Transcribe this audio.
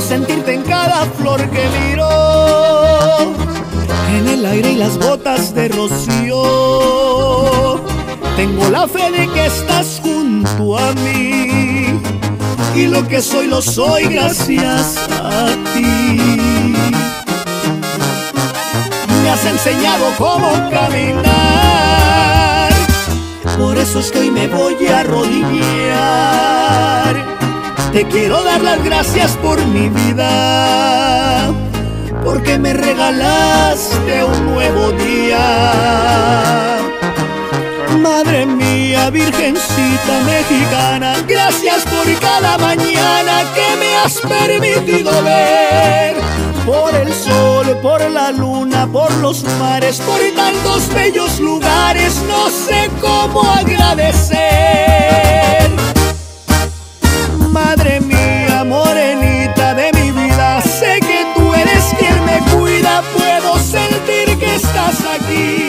sentirte en cada flor que miro, en el aire y las gotas de rocío. Tengo la fe de que estás junto a mí y lo que soy lo soy gracias a ti. Me has enseñado cómo caminar, por eso es que hoy me voy a arrodillar. Te quiero dar las gracias por mi vida, porque me regalaste un nuevo día. Madre mía, Virgencita mexicana, gracias por cada mañana que me has permitido ver. Por el sol, por la luna, por los mares, por tantos bellos lugares, no sé cómo agradecer. Aquí